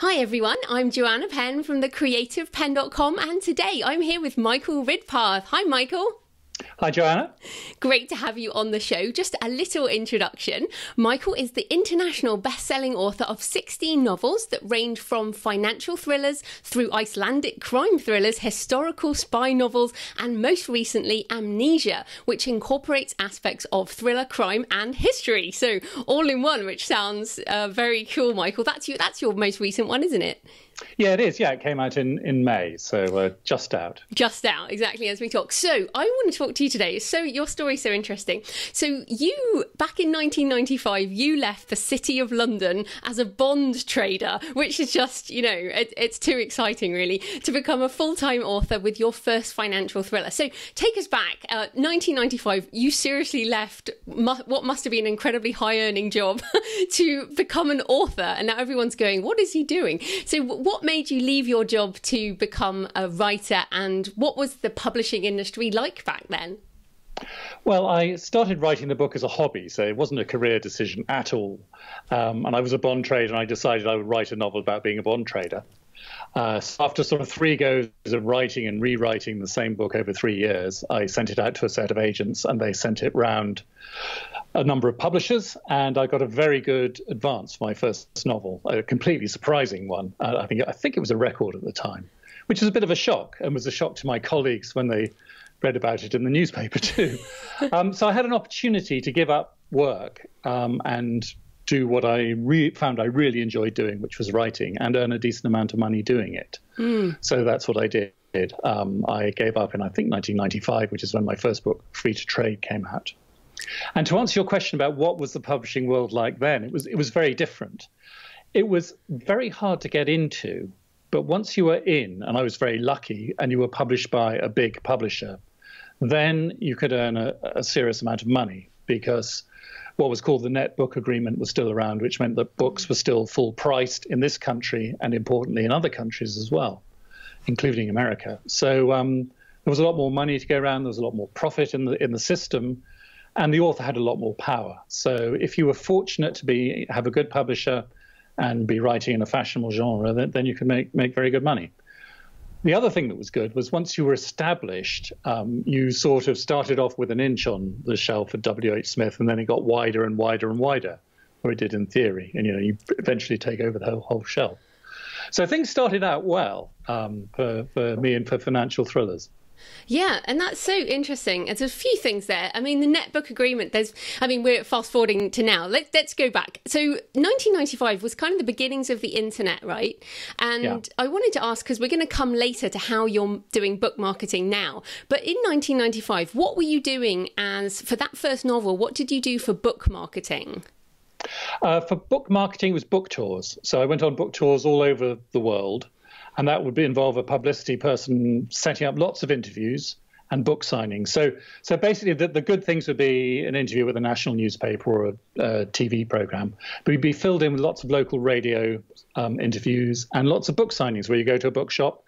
Hi everyone, I'm Joanna Penn from thecreativepenn.com and today I'm here with Michael Ridpath. Hi Michael. Hi, Joanna. Great to have you on the show. Just a little introduction. Michael is the international best-selling author of 16 novels that range from financial thrillers through Icelandic crime thrillers, historical spy novels, and most recently Amnesia, which incorporates aspects of thriller, crime, and history. So all in one, which sounds uh, very cool, Michael. That's you. That's your most recent one, isn't it? Yeah, it is. Yeah, it came out in, in May, so uh, just out. Just out, exactly as we talk. So I want to talk to you today. So your story's so interesting. So you, back in 1995, you left the City of London as a bond trader, which is just, you know, it, it's too exciting, really, to become a full-time author with your first financial thriller. So take us back. Uh, 1995, you seriously left mu- what must have been an incredibly high-earning job to become an author, and now everyone's going, "What is he doing?" So what made you leave your job to become a writer, and what was the publishing industry like back then? Well, I started writing the book as a hobby, so it wasn't a career decision at all. Um, and I was a bond trader, and I decided I would write a novel about being a bond trader. Uh, so after sort of three goes of writing and rewriting the same book over three years, I sent it out to a set of agents, and they sent it round a number of publishers, and I got a very good advance for my first novel, a completely surprising one. Uh, I think I think it was a record at the time, which was a bit of a shock, and was a shock to my colleagues when they read about it in the newspaper too. um, so I had an opportunity to give up work um, and do what I re- found I really enjoyed doing, which was writing, and earn a decent amount of money doing it. Mm. So that's what I did. Um, I gave up in I think 1995, which is when my first book, Free to Trade, came out. And to answer your question about what was the publishing world like then, it was it was very different. It was very hard to get into, but once you were in, and I was very lucky, and you were published by a big publisher, then you could earn a, a serious amount of money because what was called the net book agreement was still around, which meant that books were still full priced in this country and importantly in other countries as well, including America. So um, there was a lot more money to go around. There was a lot more profit in the in the system, and the author had a lot more power. So if you were fortunate to be have a good publisher and be writing in a fashionable genre, then, then you could make make very good money. The other thing that was good was once you were established, um, you sort of started off with an inch on the shelf at W.H. Smith, and then it got wider and wider and wider, or it did in theory, and you know you eventually take over the whole, whole shelf. So things started out well um, for, for me and for financial thrillers. Yeah, and that's so interesting. There's a few things there. I mean, the net book agreement, there's, I mean, we're fast forwarding to now. Let, us go back. So 1995 was kind of the beginnings of the internet, right? And yeah. I wanted to ask, because we're going to come later to how you're doing book marketing now. But in 1995, what were you doing as, for that first novel, what did you do for book marketing? Uh, for book marketing, it was book tours. So I went on book tours all over the world and that would involve a publicity person setting up lots of interviews and book signings. So, so basically, the, the good things would be an interview with a national newspaper or a, a TV program, but we'd be filled in with lots of local radio um, interviews and lots of book signings where you go to a bookshop.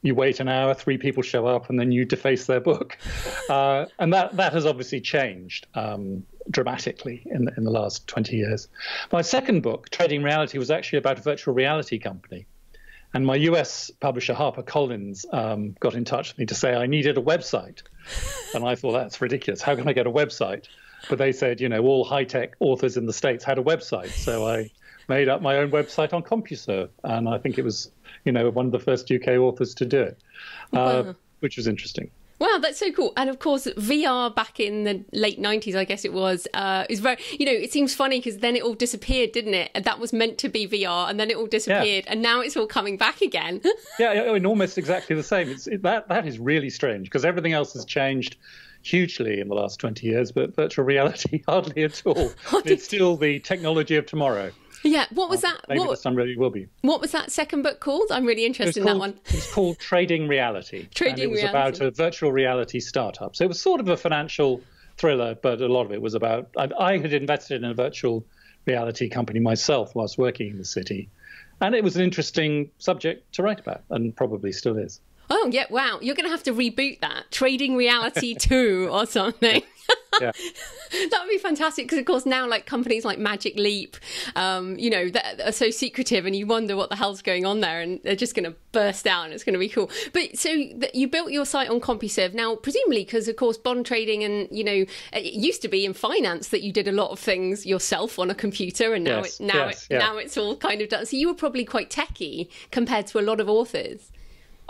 You wait an hour, three people show up, and then you deface their book, uh, and that that has obviously changed um, dramatically in the, in the last 20 years. My second book, Trading Reality, was actually about a virtual reality company. And my US publisher, HarperCollins, um, got in touch with me to say I needed a website. and I thought, that's ridiculous. How can I get a website? But they said, you know, all high tech authors in the States had a website. So I made up my own website on CompuServe. And I think it was, you know, one of the first UK authors to do it, uh, which was interesting. Wow, that's so cool. And of course, VR back in the late 90s, I guess it was, uh, is very, you know, it seems funny because then it all disappeared, didn't it? And that was meant to be VR and then it all disappeared yeah. and now it's all coming back again. yeah, I mean, almost exactly the same. It's, it, that, that is really strange because everything else has changed hugely in the last 20 years, but virtual reality hardly at all. it's still the technology of tomorrow. Yeah, what was uh, that? Maybe what, really will be. What was that second book called? I'm really interested in called, that one. It's called Trading Reality. Trading and it was reality. about a virtual reality startup. So it was sort of a financial thriller, but a lot of it was about. I, I had invested in a virtual reality company myself whilst working in the city, and it was an interesting subject to write about, and probably still is. Oh yeah! Wow, you're going to have to reboot that Trading Reality Two or something. yeah. that would be fantastic because, of course, now like companies like Magic Leap, um, you know, that are so secretive, and you wonder what the hell's going on there, and they're just going to burst out, and it's going to be cool. But so you built your site on CompuServe now, presumably because, of course, bond trading and you know, it used to be in finance that you did a lot of things yourself on a computer, and now yes, it, now yes, it, yeah. now it's all kind of done. So you were probably quite techy compared to a lot of authors.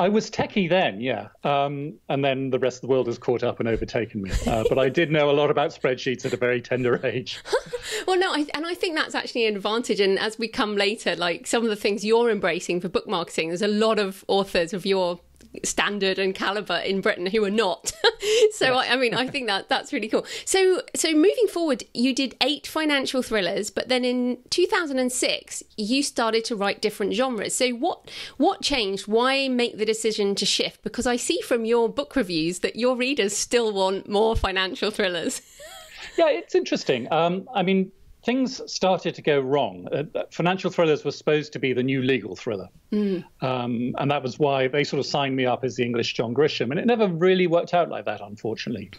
I was techie then, yeah, um, and then the rest of the world has caught up and overtaken me. Uh, but I did know a lot about spreadsheets at a very tender age. well, no, I, and I think that's actually an advantage. And as we come later, like some of the things you're embracing for book marketing, there's a lot of authors of your standard and caliber in Britain who are not. so yes. I, I, mean, I think that that's really cool. So so moving forward, you did eight financial thrillers, but then in 2006 you started to write different genres. So what what changed? Why make the decision to shift? Because I see from your book reviews that your readers still want more financial thrillers. yeah, it's interesting. Um, I mean, things started to go wrong. Uh, financial thrillers were supposed to be the new legal thriller. Mm. Um, and that was why they sort of signed me up as the English John Grisham. And it never really worked out like that, unfortunately.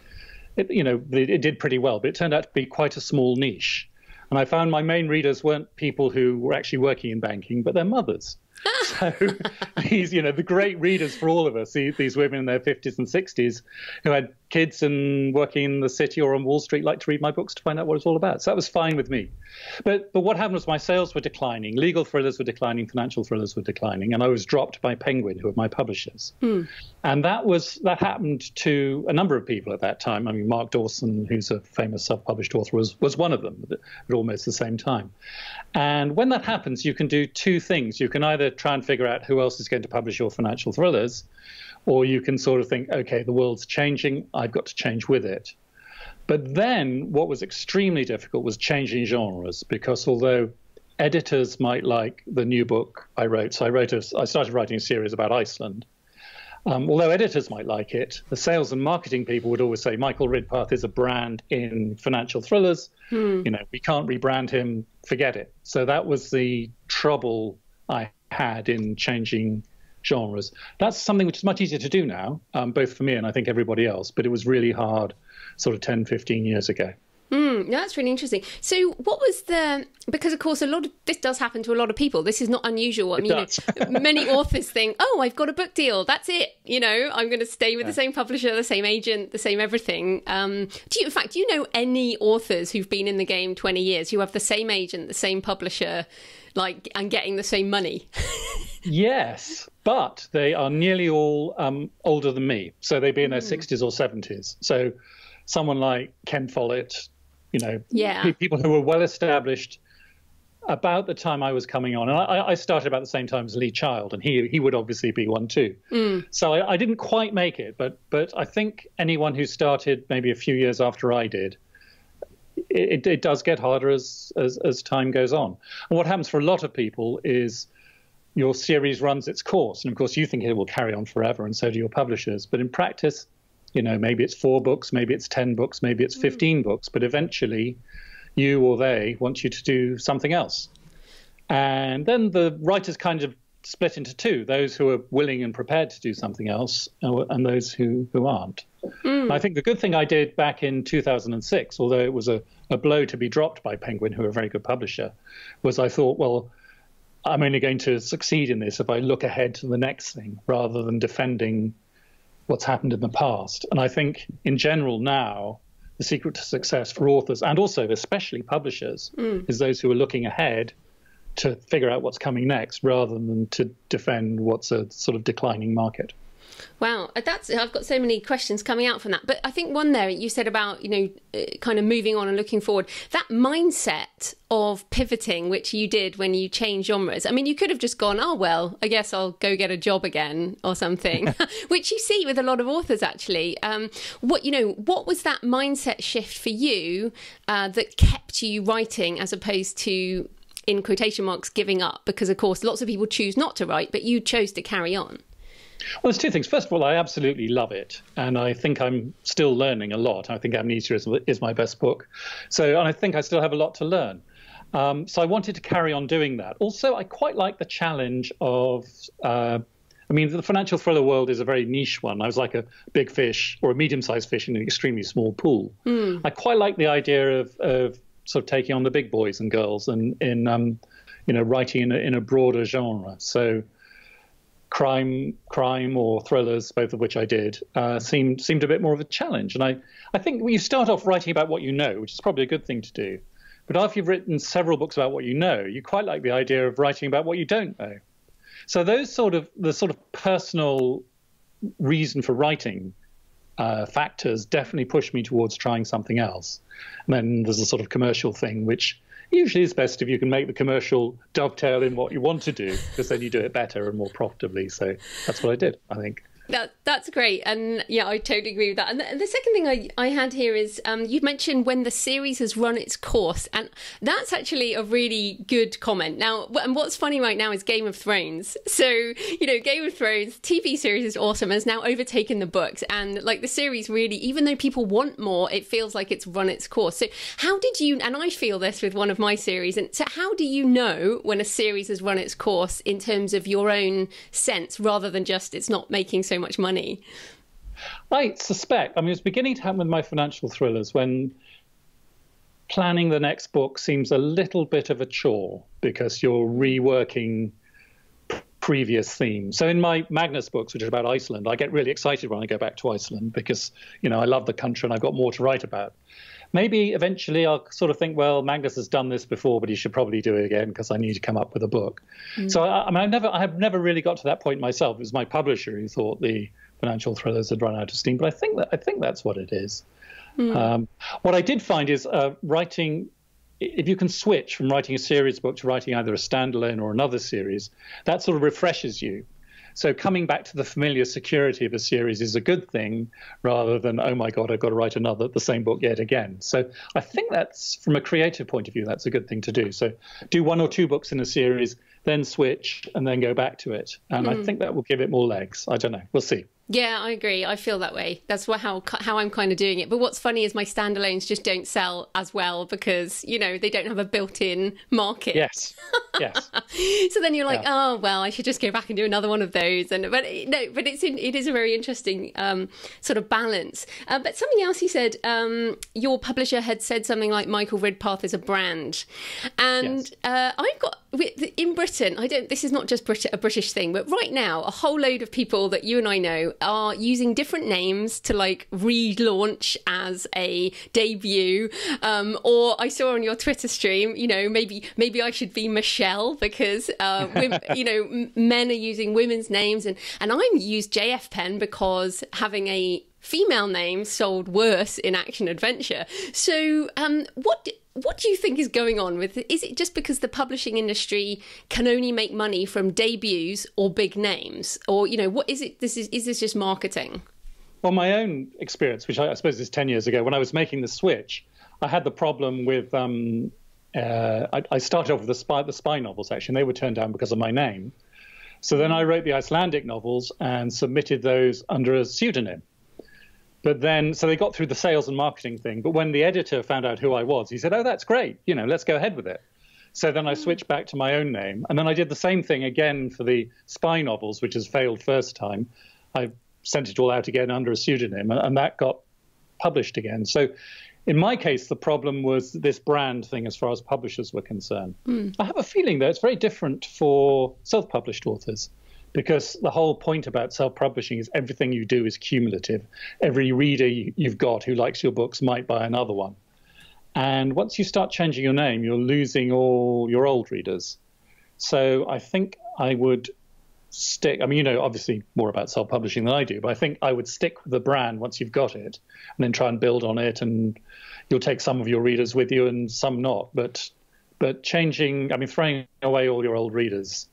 It, you know, it, it did pretty well, but it turned out to be quite a small niche. And I found my main readers weren't people who were actually working in banking, but their mothers. so these, you know, the great readers for all of us, these women in their 50s and 60s who had kids and working in the city or on Wall Street like to read my books to find out what it's all about. So that was fine with me. But but what happened was my sales were declining, legal thrillers were declining, financial thrillers were declining, and I was dropped by Penguin, who are my publishers. Hmm. And that was that happened to a number of people at that time. I mean, Mark Dawson, who's a famous self-published author, was was one of them at almost the same time. And when that happens, you can do two things. You can either try and figure out who else is going to publish your financial thrillers or you can sort of think, okay, the world's changing, I've got to change with it. But then what was extremely difficult was changing genres because although editors might like the new book I wrote, so I wrote a, I started writing a series about Iceland. Um, although editors might like it, the sales and marketing people would always say Michael Ridpath is a brand in financial thrillers. Hmm. You know, we can't rebrand him, forget it. So that was the trouble I had in changing genres. That's something which is much easier to do now, um, both for me and I think everybody else, but it was really hard sort of 10, 15 years ago. Mm, that's really interesting. So, what was the? Because of course, a lot of this does happen to a lot of people. This is not unusual. I mean, you know, many authors think, "Oh, I've got a book deal. That's it. You know, I'm going to stay with yeah. the same publisher, the same agent, the same everything." Um, do you, in fact, do you know any authors who've been in the game 20 years who have the same agent, the same publisher, like, and getting the same money? yes, but they are nearly all um, older than me. So they'd be in their mm. 60s or 70s. So someone like Ken Follett, you know, yeah. people who were well established about the time I was coming on, and I, I, started about the same time as Lee Child, and he he would obviously be one too. Mm. So I, I, didn't quite make it, but but I think anyone who started maybe a few years after I did, it, it does get harder as, as as time goes on. And what happens for a lot of people is your series runs its course. And of course, you think it will carry on forever, and so do your publishers. But in practice, you know, maybe it's four books, maybe it's 10 books, maybe it's hmm. 15 mm. books, but eventually you or they want you to do something else. And then the writers kind of split into two those who are willing and prepared to do something else, and those who, who aren't. Mm. I think the good thing I did back in 2006, although it was a, a blow to be dropped by Penguin, who are a very good publisher, was I thought, well, I'm only going to succeed in this if I look ahead to the next thing rather than defending what's happened in the past. And I think in general now, the secret to success for authors and also especially publishers mm. is those who are looking ahead to figure out what's coming next rather than to defend what's a sort of declining market. Wow, uh, that's I've got so many questions coming out from that. But I think one there you said about you know uh, kind of moving on and looking forward. That mindset of pivoting, which you did when you changed genres. I mean, you could have just gone, oh well, I guess I'll go get a job again or something, which you see with a lot of authors actually. Um, what you know, what was that mindset shift for you uh, that kept you writing as opposed to in quotation marks giving up? Because of course, lots of people choose not to write, but you chose to carry on. Well, there's two things. First of all, I absolutely love it, and I think I'm still learning a lot. I think Amnesia is, is my best book, so and I think I still have a lot to learn. Um, so I wanted to carry on doing that. Also, I quite like the challenge of uh, I mean, the financial thriller world is a very niche one. I was like a big fish or a medium-sized fish in an extremely small pool. Mm. I quite like the idea of, of sort of taking on the big boys and girls and in um, you know writing in a, in a broader genre. So crime, crime or thrillers, both of which I did, uh, seemed seemed a bit more of a challenge. And I, I think you start off writing about what you know, which is probably a good thing to do, but after you've written several books about what you know, you quite like the idea of writing about what you don't know. So those sort of the sort of personal reason for writing uh, factors definitely push me towards trying something else. And then there's a sort of commercial thing, which usually it's best if you can make the commercial dovetail in what you want to do, because then you do it better and more profitably. So that's what I did, I think. That that's great, and yeah, I totally agree with that. And the, the second thing I, I had here is um, you mentioned when the series has run its course, and that's actually a really good comment. Now, and what's funny right now is Game of Thrones. So you know, Game of Thrones TV series is awesome, has now overtaken the books, and like the series really, even though people want more, it feels like it's run its course. So how did you? And I feel this with one of my series, and so how do you know when a series has run its course in terms of your own sense, rather than just it's not making so much money? I suspect. I mean, it's beginning to happen with my financial thrillers when planning the next book seems a little bit of a chore because you're reworking previous themes. So in my Magnus books, which are about Iceland, I get really excited when I go back to Iceland because you know I love the country and I've got more to write about. Maybe eventually I'll sort of think, well, Magnus has done this before, but he should probably do it again because I need to come up with a book. Mm. So I, I, mean, I never, I have never really got to that point myself. It was my publisher who thought the financial thrillers had run out of steam, but I think that I think that's what it is. Mm. Um, what I did find is uh, writing. If you can switch from writing a series book to writing either a standalone or another series, that sort of refreshes you. So coming back to the familiar security of a series is a good thing rather than, oh my God, I've got to write another, the same book yet again. So I think that's, from a creative point of view, that's a good thing to do. So do one or two books in a series, then switch, and then go back to it. And mm. I think that will give it more legs. I don't know. We'll see. Yeah, I agree. I feel that way. That's how how I'm kind of doing it. But what's funny is my standalones just don't sell as well because you know they don't have a built-in market. Yes. Yes. so then you're like, yeah. oh well, I should just go back and do another one of those. And but no, but it's in, it is a very interesting um, sort of balance. Uh, but something else you said, um, your publisher had said something like Michael Ridpath is a brand, and yes. uh, I've got in Britain. I don't. This is not just Brit- a British thing, but right now, a whole load of people that you and I know are using different names to like relaunch as a debut. Um, or I saw on your Twitter stream, you know, maybe maybe I should be Michelle because uh, women, you know men are using women's names, and and I'm used JF Penn because having a female name sold worse in action adventure. So, um, what what do you think is going on with is it just because the publishing industry can only make money from debuts or big names? Or you know what is it this is is this just marketing? Well my own experience which i, I suppose is 10 years ago when i was making the switch i had the problem with um, uh, I, I, started off with the spy, the spy novels actually and they were turned down because of my name. So then i wrote the icelandic novels and submitted those under a pseudonym but then so they got through the sales and marketing thing but when the editor found out who i was he said oh that's great. You know let's go ahead with it. So then i switched back to my own name and then i did the same thing again for the spy novels which has failed first time. I sent it all out again under a pseudonym and that got published again. So in my case the problem was this brand thing as far as publishers were concerned. Mm. i have a feeling though it's very different for self-published authors because the whole point about self-publishing is everything you do is cumulative. Every reader you've got who likes your books might buy another one. And once you start changing your name, you're losing all your old readers. So I think I would stick. I mean, you know, obviously more about self-publishing than I do, but I think I would stick with the brand once you've got it, and then try and build on it. And you'll take some of your readers with you, and some not. But but changing, I mean, throwing away all your old readers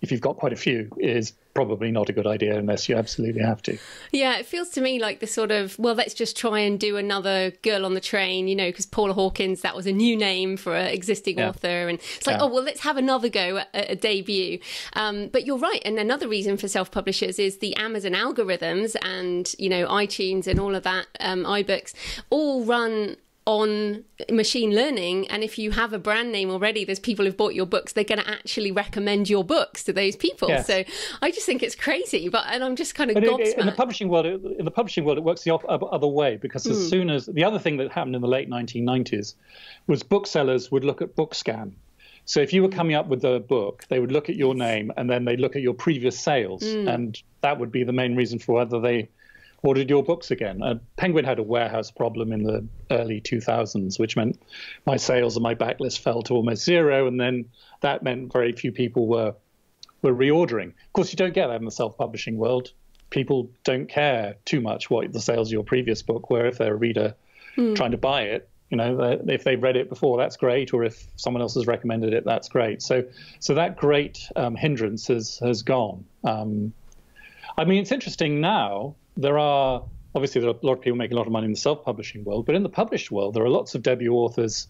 if you've got quite a few, is probably not a good idea unless you absolutely have to. Yeah, it feels to me like the sort of, well, let's just try and do another Girl on the Train, you know, because Paula Hawkins, that was a new name for an existing yeah. author. And it's like, yeah. oh, well, let's have another go at a debut. Um, but you're right. And another reason for self publishers is the Amazon algorithms and, you know, iTunes and all of that, um, iBooks all run on machine learning. And if you have a brand name already, there's people who've bought your books, they're going to actually recommend your books to those people. Yes. So I just think it's crazy. But and I'm just kind of but gobsmacked. In the publishing world, in the publishing world, it works the other way because as mm. soon as the other thing that happened in the late 1990s was booksellers would look at BookScan. So if you were coming up with a book, they would look at your name and then they'd look at your previous sales, mm. and that would be the main reason for whether they ordered your books again. Uh, Penguin had a warehouse problem in the early 2000s, which meant my sales and my backlist fell to almost zero, and then that meant very few people were were reordering. Of course, you don't get that in the self-publishing world. People don't care too much what the sales of your previous book were if they're a reader mm. trying to buy it. You know, if they've read it before, that's great, or if someone else has recommended it, that's great. So, so that great um, hindrance has has gone. Um, I mean, it's interesting now there are obviously there are a lot of people making a lot of money in the self-publishing world, but in the published world, there are lots of debut authors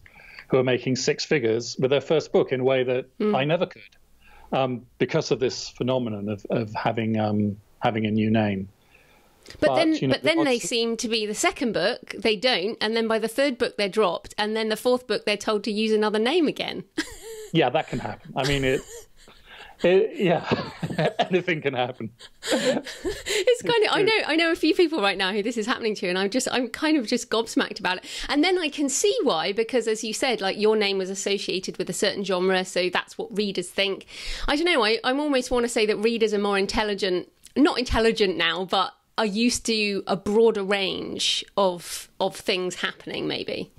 who are making six figures with their first book in a way that mm. I never could, um, because of this phenomenon of of having um, having a new name. But, but then, you know, but then they seem to be the second book they don't, and then by the third book they're dropped, and then the fourth book they're told to use another name again. yeah, that can happen. I mean, it's it, yeah, anything can happen. it's kind of I know I know a few people right now who this is happening to, and I'm just I'm kind of just gobsmacked about it. And then I can see why because as you said, like your name was associated with a certain genre, so that's what readers think. I don't know. I I'm almost want to say that readers are more intelligent, not intelligent now, but are used to a broader range of of things happening. Maybe.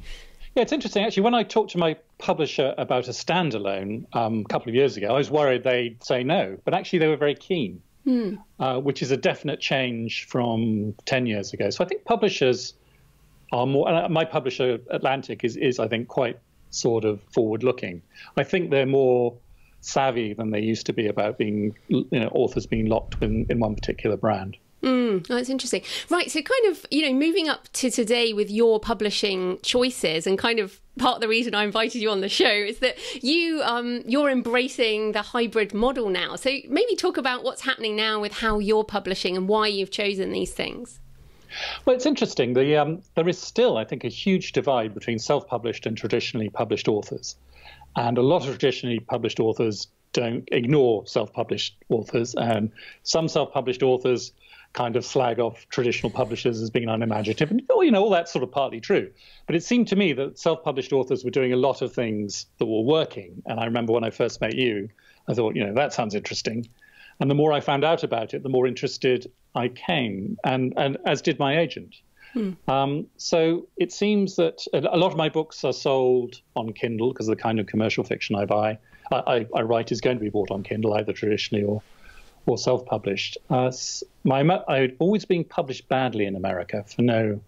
Yeah, it's interesting actually. When I talk to my publisher about a standalone um, a couple of years ago, I was worried they'd say no, but actually they were very keen, mm. uh, which is a definite change from 10 years ago. So I think publishers are more, uh, my publisher, Atlantic, is, is, I think, quite sort of forward looking. I think they're more savvy than they used to be about being, you know, authors being locked in, in one particular brand. Mm, that's interesting. Right. So, kind of, you know, moving up to today with your publishing choices, and kind of part of the reason I invited you on the show is that you um, you're embracing the hybrid model now. So, maybe talk about what's happening now with how you're publishing and why you've chosen these things. Well, it's interesting. The, um, there is still, I think, a huge divide between self-published and traditionally published authors, and a lot of traditionally published authors don't ignore self-published authors, and some self-published authors kind of slag off traditional publishers as being unimaginative. And, you know, all that's sort of partly true. But it seemed to me that self published authors were doing a lot of things that were working. And I remember when I first met you, I thought, you know, that sounds interesting. And the more I found out about it, the more interested I came, and, and as did my agent. Hmm. Um, so it seems that a lot of my books are sold on Kindle because the kind of commercial fiction I buy, I, I, I write is going to be bought on Kindle either traditionally or or self-published. Uh, my I had always been published badly in America for no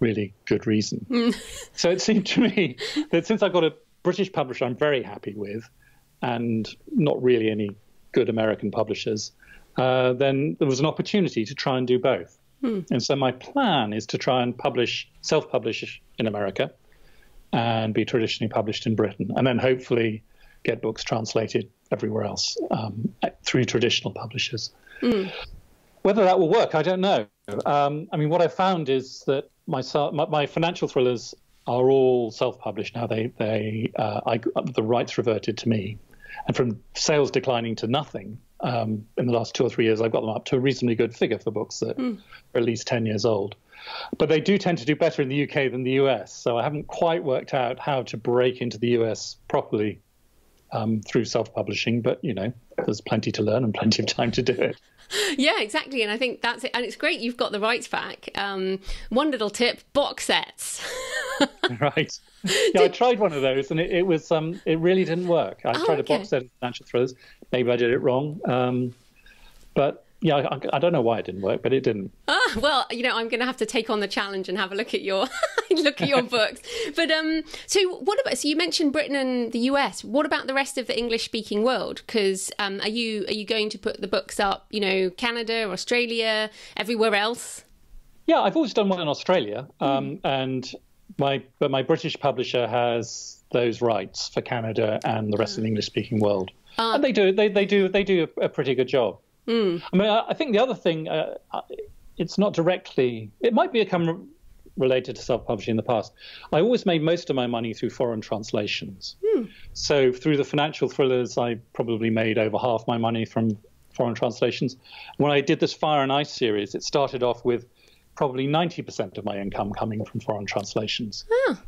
really good reason. Mm. so it seemed to me that since I got a British publisher, I'm very happy with, and not really any good American publishers, uh, then there was an opportunity to try and do both. Mm. And so my plan is to try and publish, self-publish in America, and be traditionally published in Britain, and then hopefully get books translated everywhere else um, through traditional publishers. Mm. Whether that will work, I don't know. Um, I mean, what I found is that my, my financial thrillers are all self-published now. They they uh, I, the rights reverted to me, and from sales declining to nothing um, in the last two or three years, I've got them up to a reasonably good figure for books that mm. are at least ten years old. But they do tend to do better in the UK than the US. So I haven't quite worked out how to break into the US properly um, through self-publishing, but you know, there's plenty to learn and plenty of time to do it. Yeah, exactly, and I think that's it. And it's great you've got the rights back. Um, one little tip: box sets. right. Yeah. I tried one of those, and it, it was um, it really didn't work. I oh, tried okay. a box set of financial thrillers. Maybe I did it wrong, um, but yeah, I, I, don't know why it didn't work, but it didn't. Ah, well, you know, I'm going to have to take on the challenge and have a look at your look at your books. But um, so what about? So you mentioned Britain and the US. What about the rest of the English speaking world? Because um, are you are you going to put the books up? You know, Canada, Australia, everywhere else? Yeah, I've always done one in Australia, um, mm. and my but my British publisher has those rights for Canada and the rest of the ah. English speaking world, uh, and they do they they do they do a, a pretty good job. Mm. I mean, I think the other thing, uh, it's not directly, it might become related to self-publishing in the past. I always made most of my money through foreign translations. Hmm. So through the financial thrillers, I probably made over half my money from foreign translations. When I did this Fire and Ice series, it started off with probably 90% of my income coming from foreign translations.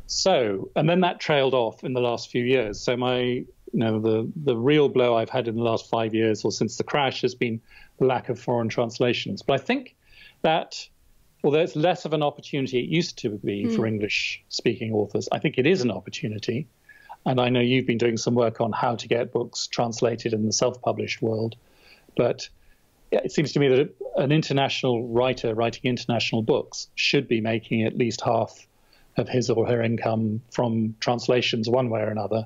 So, and then that trailed off in the last few years. So my, you know, the the real blow I've had in the last five years or since the crash has been the lack of foreign translations. But I think that although it's less of an opportunity it used to be mm. for English speaking authors, I think it is an opportunity. And I know you've been doing some work on how to get books translated in the self published world. But it seems to me that an international writer writing international books should be making at least half of his or her income from translations one way or another.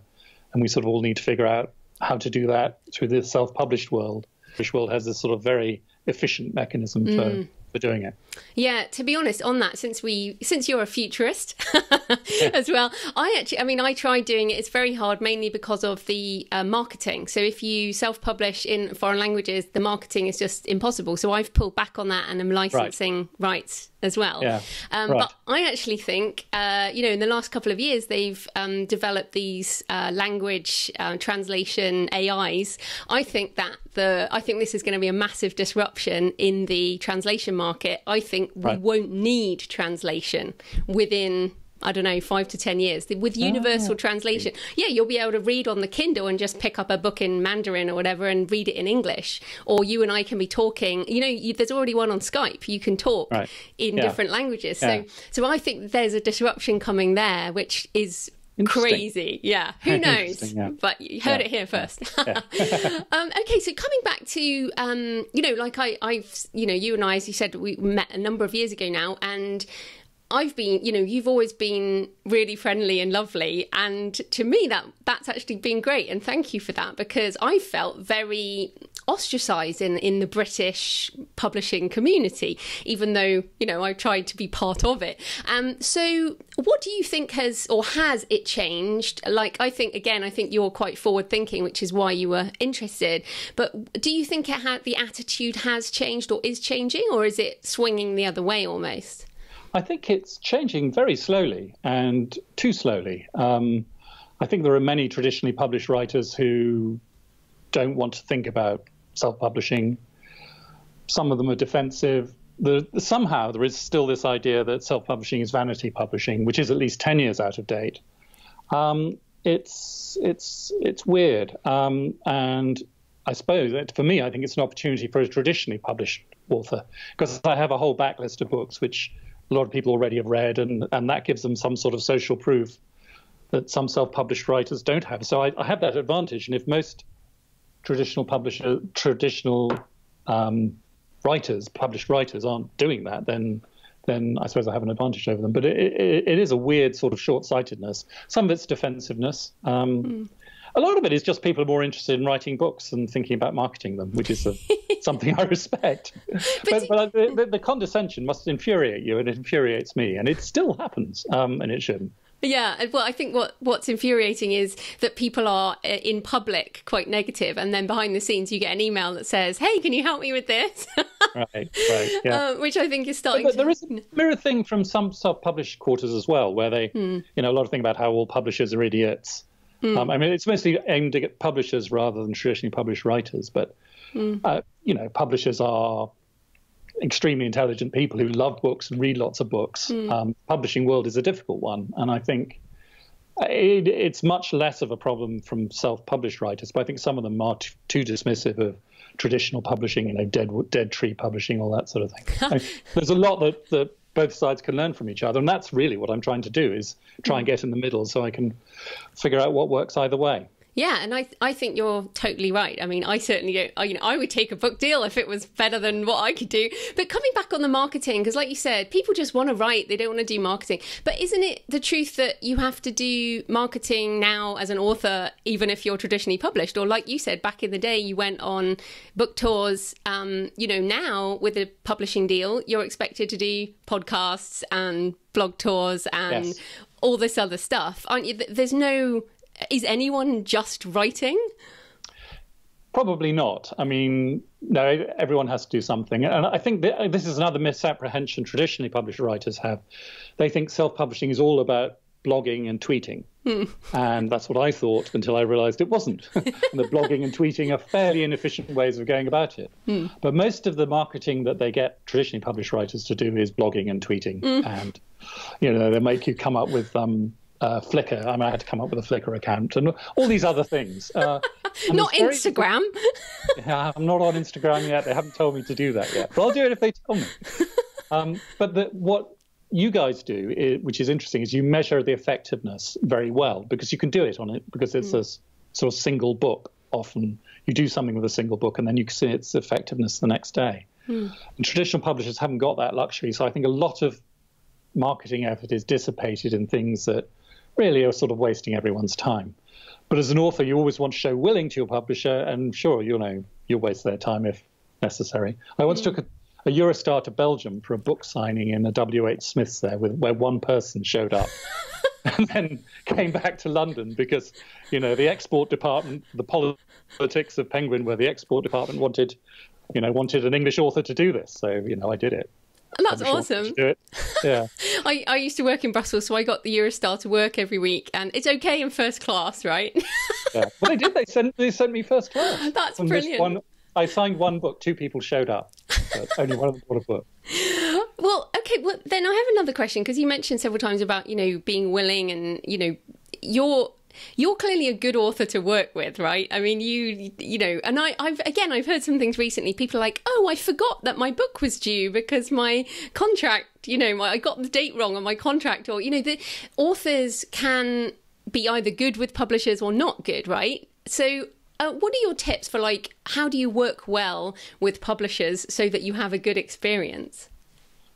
And we sort of all need to figure out how to do that through the self published world. Which world has this sort of very efficient mechanism for mm for doing it. Yeah, to be honest, on that, since we since you're a futurist as well, I actually, I mean, I tried doing it. It's very hard, mainly because of the uh, marketing. So if you self-publish in foreign languages, the marketing is just impossible. So I've pulled back on that and I'm licensing right. rights as well. Yeah. Um, right. But I actually think, uh, you know, in the last couple of years, they've um, developed these uh, language uh, translation AIs. I think that the, I think this is going to be a massive disruption in the translation market. I think we right. won't need translation within I don't know, five to 10 years with universal oh. translation. Yeah, you'll be able to read on the Kindle and just pick up a book in Mandarin or whatever and read it in English. Or you and I can be talking, you know, you, there's already one on Skype. You can talk right. in yeah. different languages. Yeah. So, so I think there's a disruption coming there, which is crazy. Yeah, who knows? Yeah. But you heard yeah. it here first. Yeah. um, okay, so coming back to um, you know, like I, I've you know, you and I, as you said, we met a number of years ago now, and I've been, you know, you've always been really friendly and lovely, and to me that that's actually been great, and thank you for that because I felt very ostracized in in the British publishing community, even though you know I tried to be part of it. Um, so what do you think has or has it changed? Like I think again, I think you're quite forward thinking, which is why you were interested. But do you think it had the attitude has changed or is changing, or is it swinging the other way almost? I think it's changing very slowly and too slowly. Um, I think there are many traditionally published writers who don't want to think about self publishing. Some of them are defensive. Somehow there is still this idea that self publishing is vanity publishing, which is at least 10 years out of date. Um, it's, it's, it's weird. Um, and I suppose that for me, I think it's an opportunity for a traditionally published author because I have a whole backlist of books which a lot of people already have read, and, and that gives them some sort of social proof that some self-published writers don't have. So I, I have that advantage, and if most traditional publisher, traditional um, writers, published writers, aren't doing that, then then I suppose I have an advantage over them. But it, it, it is a weird sort of short-sightedness. Some of it's defensiveness. Um, mm a lot of it is just people are more interested in writing books and thinking about marketing them, which is a, something I respect. but, but, but the, the, condescension must infuriate you, and it infuriates me, and it still happens, um, and it shouldn't. Yeah, well, I think what what's infuriating is that people are uh, in public quite negative, and then behind the scenes you get an email that says, "Hey, can you help me with this?" right, right, yeah. Uh, which I think is starting. But, to... there is a mirror thing from some self-published quarters as well, where they, hmm. you know, a lot of thing about how all publishers are idiots, Mm. Um, I mean, it's mostly aimed at publishers rather than traditionally published writers, but mm. uh, you know, publishers are extremely intelligent people who love books and read lots of books. Mm. Um, publishing world is a difficult one, and I think it, it's much less of a problem from self-published writers. But I think some of them are t- too dismissive of traditional publishing, you know, dead dead tree publishing, all that sort of thing. I mean, there's a lot that that both sides can learn from each other. And that's really what I'm trying to do is try and get in the middle so I can figure out what works either way. Yeah, and I I think you're totally right. I mean, I certainly don't. I, you know, I would take a book deal if it was better than what I could do. But coming back on the marketing, because like you said, people just want to write; they don't want to do marketing. But isn't it the truth that you have to do marketing now as an author, even if you're traditionally published? Or like you said, back in the day, you went on book tours. Um, you know, now with a publishing deal, you're expected to do podcasts and blog tours and yes. all this other stuff, aren't you? There's no is anyone just writing? Probably not. I mean, no, everyone has to do something. And I think this is another misapprehension traditionally published writers have. They think self publishing is all about blogging and tweeting. Hmm. And that's what I thought until I realized it wasn't. and that blogging and tweeting are fairly inefficient ways of going about it. Hmm. But most of the marketing that they get traditionally published writers to do is blogging and tweeting. Hmm. And, you know, they make you come up with um, uh, Flickr. I mean, I had to come up with a Flickr account and all these other things. Uh, not Instagram. yeah, I'm not on Instagram yet. They haven't told me to do that yet, but I'll do it if they tell me. Um, but the, what you guys do, is, which is interesting, is you measure the effectiveness very well because you can do it on it because it's mm. a sort of single book. Often you do something with a single book and then you can see its effectiveness the next day. Mm. And traditional publishers haven't got that luxury, so I think a lot of marketing effort is dissipated in things that really are sort of wasting everyone's time. But as an author, you always want to show willing to your publisher, and sure, you know, you'll waste their time if necessary. I once mm. took a, a, Eurostar to Belgium for a book signing in a W.H. Smith's there, with, where one person showed up. and then came back to London because, you know, the export department, the politics of Penguin, where the export department wanted, you know, wanted an English author to do this. So, you know, I did it. That's awesome. Yeah. I, I used to work in Brussels, so I got the Eurostar to work every week, and it's okay in first class, right? yeah. Well, they did. They sent they sent me first class. That's brilliant. One, I signed one book. Two people showed up. But only one of them bought a book. Well, okay. Well, then I have another question because you mentioned several times about you know being willing and you know your you're clearly a good author to work with, right? I mean, you you know, and I, I've again, I've heard some things recently. People are like, oh, I forgot that my book was due because my contract, you know, I got the date wrong on my contract, or you know, the authors can be either good with publishers or not good, right? So uh, what are your tips for like how do you work well with publishers so that you have a good experience?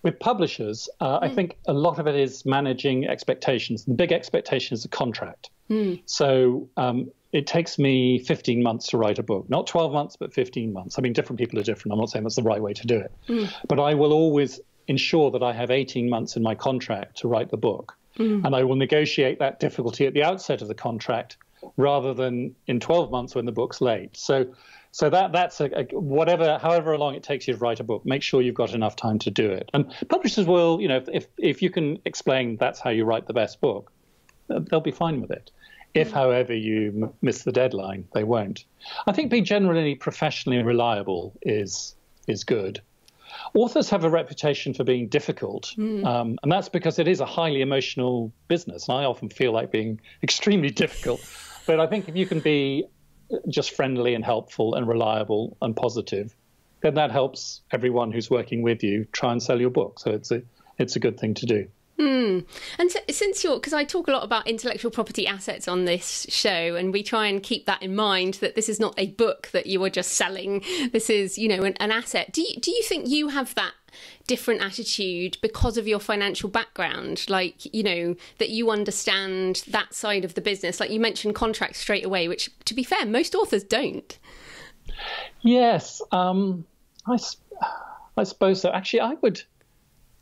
With publishers, uh, mm. I hmm. think a lot of it is managing expectations. The big expectation is the contract. Mm. So um, it takes me 15 months to write a book, not 12 months, but 15 months. I mean, different people are different. I'm not saying that's the right way to do it, mm. but I will always ensure that I have 18 months in my contract to write the book. Mm. And I will negotiate that difficulty at the outset of the contract rather than in 12 months when the book's late. So, so that that's a, a, whatever, however long it takes you to write a book, make sure you've got enough time to do it. And publishers will, you know, if if you can explain that's how you write the best book, they'll be fine with it. If, mm. however, you miss the deadline, they won't. I think being generally professionally reliable is is good. Authors have a reputation for being difficult, mm. um, and that's because it is a highly emotional business. And I often feel like being extremely difficult. but I think if you can be just friendly and helpful and reliable and positive, then that helps everyone who's working with you try and sell your book. So it's a it's a good thing to do. Hmm. And so, since you're, because I talk a lot about intellectual property assets on this show, and we try and keep that in mind that this is not a book that you are just selling. This is, you know, an, an asset. Do you, do you think you have that different attitude because of your financial background? Like, you know, that you understand that side of the business? Like you mentioned contracts straight away, which, to be fair, most authors don't. Yes. Um, I, I suppose so. Actually, I would.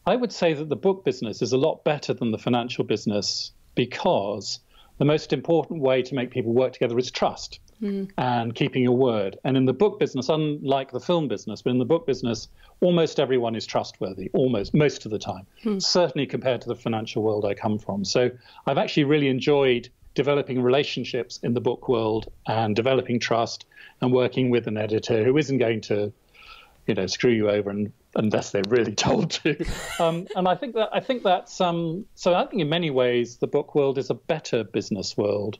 I would say that the book business is a lot better than the financial business because the most important way to make people work together is trust mm. and keeping your word. And in the book business, unlike the film business, but in the book business, almost everyone is trustworthy, almost most of the time, mm. certainly compared to the financial world I come from. So I've actually really enjoyed developing relationships in the book world and developing trust and working with an editor who isn't going to you know screw you over and unless they're really told to. Um, and I think that I think that's um, so. I think in many ways the book world is a better business world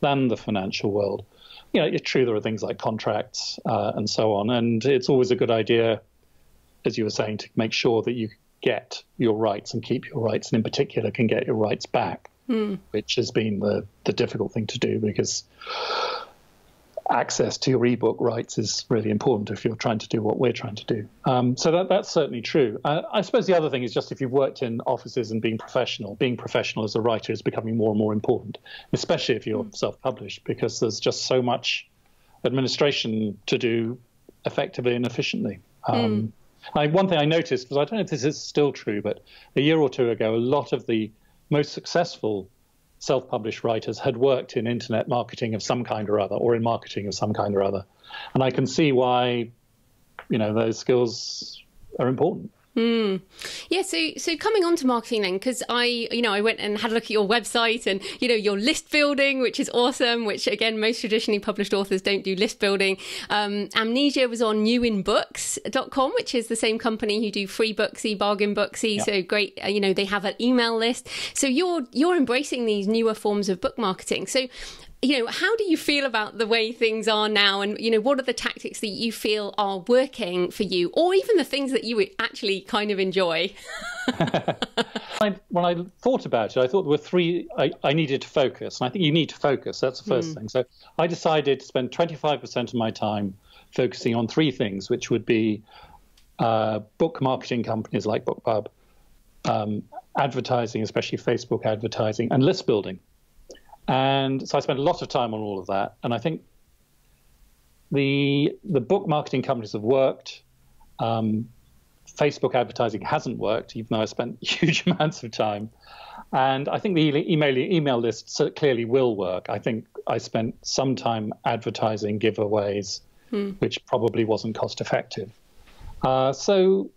than the financial world. You know, it's true there are things like contracts uh, and so on, and it's always a good idea, as you were saying, to make sure that you get your rights and keep your rights, and in particular can get your rights back, mm. which has been the the difficult thing to do because access to your ebook rights is really important if you're trying to do what we're trying to do. Um, so that, that's certainly true. Uh, I suppose the other thing is just if you've worked in offices and being professional, being professional as a writer is becoming more and more important, especially if you're mm. self-published, because there's just so much administration to do effectively and efficiently. Um, mm. I, one thing I noticed was I don't know if this is still true, but a year or two ago, a lot of the most successful self published writers had worked in internet marketing of some kind or other, or in marketing of some kind or other. And I can see why, you know, those skills are important. Mm. Yeah, so so coming on to marketing then, because I, you know, I went and had a look at your website and you know your list building, which is awesome. Which again, most traditionally published authors don't do list building. Um, Amnesia was on newinbooks.com, which is the same company who do Freebooksy, bargain booksy. So great, uh, you know, they have an email list. So you're you're embracing these newer forms of book marketing. So you know, how do you feel about the way things are now? And, you know, what are the tactics that you feel are working for you, or even the things that you actually kind of enjoy? when I thought about it, I thought there were three, I, I, needed to focus. And I think you need to focus. That's the first mm. thing. So I decided to spend 25% of my time focusing on three things, which would be uh, book marketing companies like BookBub, um, advertising, especially Facebook advertising, and list building. And so I spent a lot of time on all of that. And I think the the book marketing companies have worked. Um, Facebook advertising hasn't worked, even though I spent huge amounts of time. And I think the email email list clearly will work. I think I spent some time advertising giveaways, hmm. which probably wasn't cost effective. Uh, so,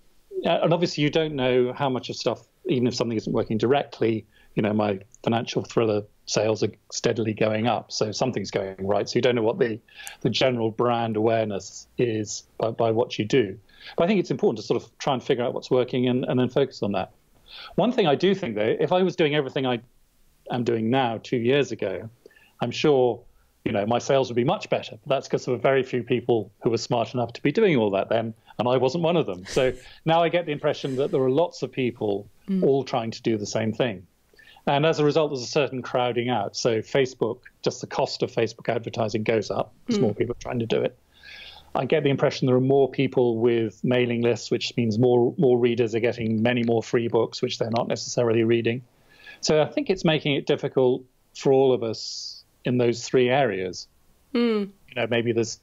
and obviously you don't know how much of stuff, even if something isn't working directly. You know, my financial thriller sales are steadily going up. So something's going right. So you don't know what the, the general brand awareness is by, by what you do. But I think it's important to sort of try and figure out what's working and, and then focus on that. One thing I do think, though, if I was doing everything I am doing now two years ago, I'm sure you know my sales would be much better. But that's because there were very few people who were smart enough to be doing all that then, and I wasn't one of them. So now I get the impression that there are lots of people mm. all trying to do the same thing. And as a result, there's a certain crowding out. So Facebook, just the cost of Facebook advertising goes up because mm. more people are trying to do it. I get the impression there are more people with mailing lists, which means more more readers are getting many more free books, which they're not necessarily reading. So I think it's making it difficult for all of us in those three areas. Mm. You know, maybe there's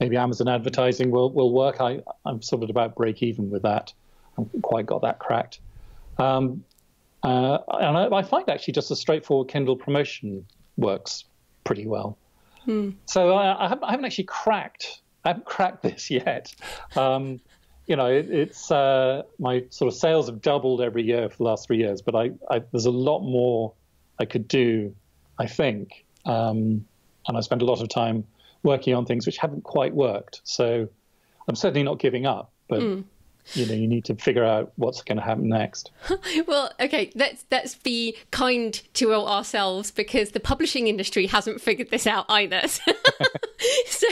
maybe Amazon advertising will will work. I I'm sort of about break even with that. I haven't quite got that cracked. Um, uh, and I, I, find actually just a straightforward Kindle promotion works pretty well. Hmm. So I, I, haven't, I, haven't, actually cracked. I haven't cracked this yet. Um, you know, it, it's uh, my sort of sales have doubled every year for the last three years, but I, there's a lot more I could do, I think. Um, and I spend a lot of time working on things which haven't quite worked. So I'm certainly not giving up, but. Mm you know you need to figure out what's going to happen next. Well okay let's let's be kind to ourselves because the publishing industry hasn't figured this out either. So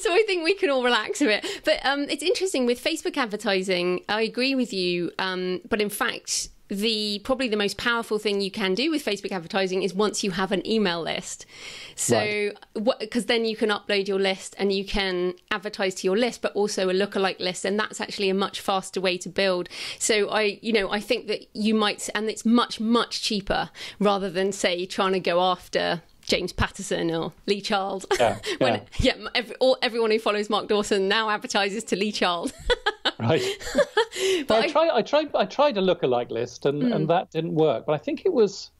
so i think we can all relax a bit. But um, it's interesting with facebook advertising i agree with you um, but in fact the probably the most powerful thing you can do with Facebook advertising is once you have an email list. So, because right. then you can upload your list and you can advertise to your list, but also a lookalike list, and that's actually a much faster way to build. So, I, you know, I think that you might, and it's much much cheaper rather than say trying to go after James Patterson or Lee Child. Yeah, when, yeah. yeah every, all, everyone who follows Mark Dawson now advertises to Lee Child. right. but I, I, tried, I tried, I tried a lookalike list, and, mm. and that didn't work. But I think it was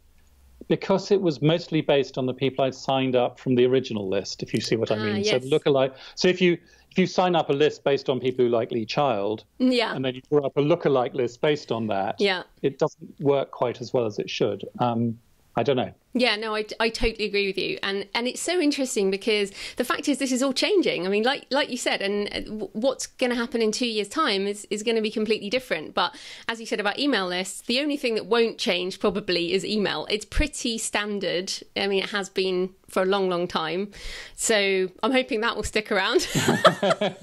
because it was mostly based on the people I'd signed up from the original list. If you see what I ah, mean. yes. So lookalike. So if you if you sign up a list based on people who like Lee Child, yeah, and then you draw up a lookalike list based on that, yeah, it doesn't work quite as well as it should. Um, I don't know. Yeah, no, I, I totally agree with you, and and it's so interesting because the fact is this is all changing. I mean, like like you said, and uh, what's going to happen in two years' time is is going to be completely different. But as you said about email lists, the only thing that won't change probably is email. It's pretty standard. I mean, it has been for a long, long time. So I'm hoping that will stick around. but I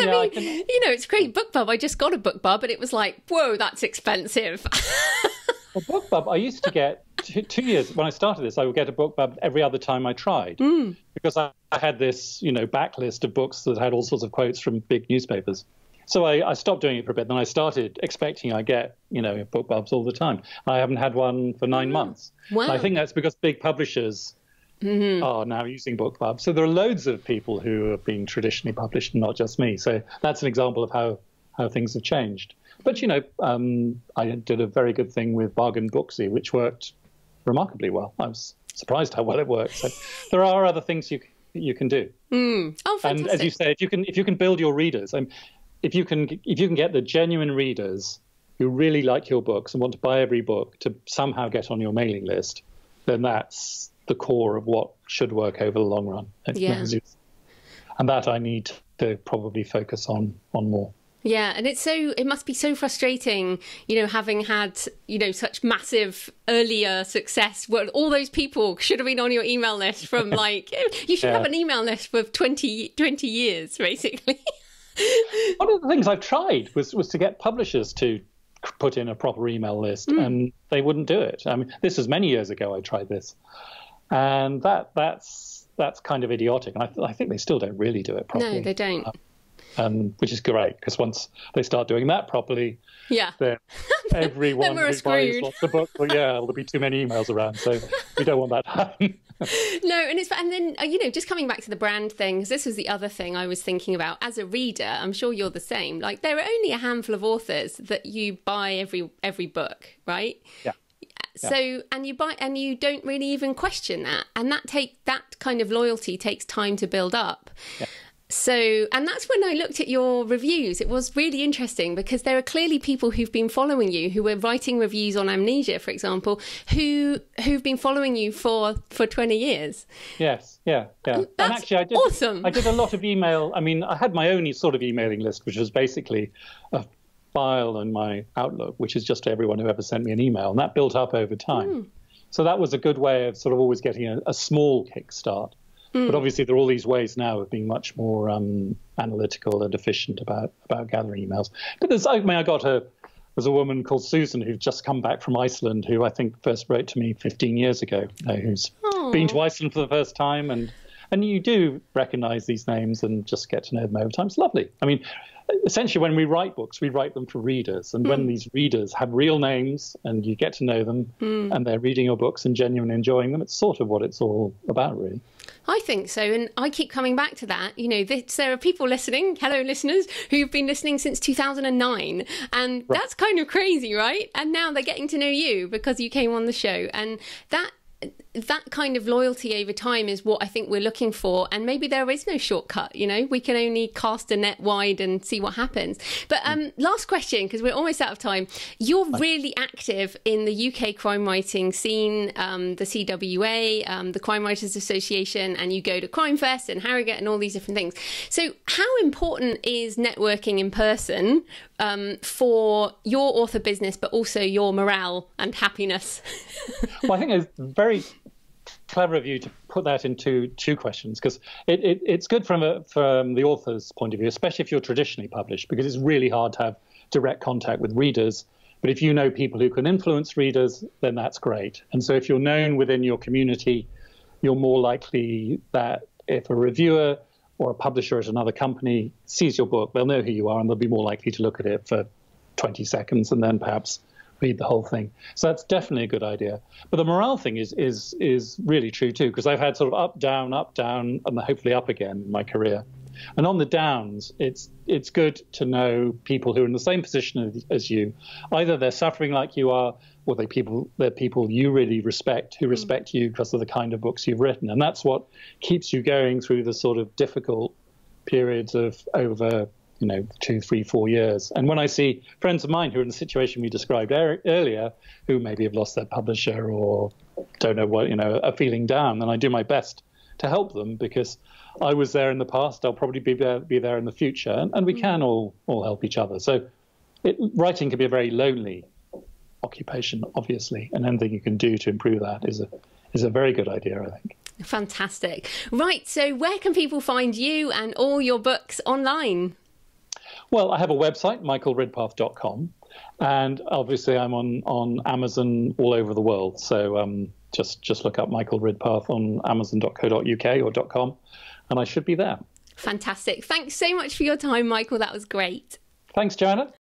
yeah, mean, I can... you know, it's great. book BookBub. I just got a book BookBub, but it was like, whoa, that's expensive. well, BookBub, I used to get two, two, years when I started this. I would get a BookBub every other time I tried mm. because I, I, had this, you know, backlist of books that had all sorts of quotes from big newspapers. So I, I stopped doing it for a bit. Then I started expecting I get, you know, BookBubs all the time. I haven't had one for nine mm. months. Wow. And I think that's because big publishers Mm-hmm. are now using BookBub. So there are loads of people who are being traditionally published, not just me. So that's an example of how, how things have changed. But you know, um, I did a very good thing with Bargain Booksy, which worked remarkably well. I was surprised how well it worked. So there are other things you you can do. Mm. Oh, and as you say, if you can if you can build your readers, um, if you can if you can get the genuine readers who really like your books and want to buy every book to somehow get on your mailing list, then that's the core of what should work over the long run. Yeah. And that I need to probably focus on on more. Yeah, and it's so it must be so frustrating, you know, having had, you know, such massive earlier success Well, all those people should have been on your email list from like you should yeah. have an email list for 20, 20 years basically. One of the things I've tried was was to get publishers to put in a proper email list mm. and they wouldn't do it. I mean, this was many years ago I tried this. And that that's that's kind of idiotic and I, I think they still don't really do it properly. No, they don't. Um, um, which is great because once they start doing that properly, yeah, then everyone then who buys lots of books, well, yeah, there'll be too many emails around, so we don't want that to happen. no, and it's and then uh, you know just coming back to the brand thing because this was the other thing I was thinking about as a reader. I'm sure you're the same. Like there are only a handful of authors that you buy every every book, right? Yeah. So yeah. and you buy and you don't really even question that, and that take that kind of loyalty takes time to build up. Yeah. So, and that's when I looked at your reviews. It was really interesting because there are clearly people who've been following you, who were writing reviews on Amnesia, for example, who who've been following you for for twenty years. Yes, yeah, yeah. That's and actually, I did, awesome. I did a lot of email. I mean, I had my own sort of emailing list, which was basically a file in my Outlook, which is just everyone who ever sent me an email, and that built up over time. Mm. So that was a good way of sort of always getting a, a small kickstart. Mm. But obviously, there are all these ways now of being much more um, analytical and efficient about about gathering emails. But there's, I mean, I got a there's a woman called Susan who's just come back from Iceland, who I think first wrote to me 15 years ago, uh, who's Aww. been to Iceland for the first time, and and you do recognise these names and just get to know them over time. It's lovely. I mean, essentially, when we write books, we write them for readers, and mm. when these readers have real names and you get to know them, mm. and they're reading your books and genuinely enjoying them, it's sort of what it's all about, really. I think so. And I keep coming back to that. You know, this, there are people listening, hello listeners, who've been listening since 2009. And right. that's kind of crazy, right? And now they're getting to know you because you came on the show. And that that kind of loyalty over time is what I think we're looking for. And maybe there is no shortcut, you know, we can only cast a net wide and see what happens. But um, last question, because we're almost out of time. You're really active in the UK crime writing scene, um, the CWA, um, the Crime Writers Association, and you go to Crime Fest and Harrogate and all these different things. So, how important is networking in person um, for your author business, but also your morale and happiness? well, I think it's very clever of you to put that into two questions because it, it, it's good from a, from the author's point of view, especially if you're traditionally published, because it's really hard to have direct contact with readers. But if you know people who can influence readers, then that's great. And so if you're known within your community, you're more likely that if a reviewer or a publisher at another company sees your book, they'll know who you are and they'll be more likely to look at it for 20 seconds and then perhaps read the whole thing. So that's definitely a good idea. But the morale thing is is is really true too, because I've had sort of up, down, up, down, and hopefully up again in my career. And on the downs, it's it's good to know people who are in the same position as, you. Either they're suffering like you are, or they people they're people you really respect who hmm. respect you because of the kind of books you've written. And that's what keeps you going through the sort of difficult periods of over you know, two, three, four years. And when I see friends of mine who are in the situation we described er- earlier, who maybe have lost their publisher or don't know what, you know, are feeling down, then I do my best to help them because I was there in the past. I'll probably be there, be there in the future, and, and we mm. can all all help each other. So, it, writing can be a very lonely occupation, obviously, and anything you can do to improve that is a is a very good idea, I think. Fantastic. Right. So, where can people find you and all your books online? Well, I have a website, michaelridpath.com, and obviously I'm on, on Amazon all over the world. So um, just just look up Michael Ridpath on amazon.co.uk or .com, and I should be there. Fantastic. Thanks so much for your time, Michael. That was great. Thanks, Joanna.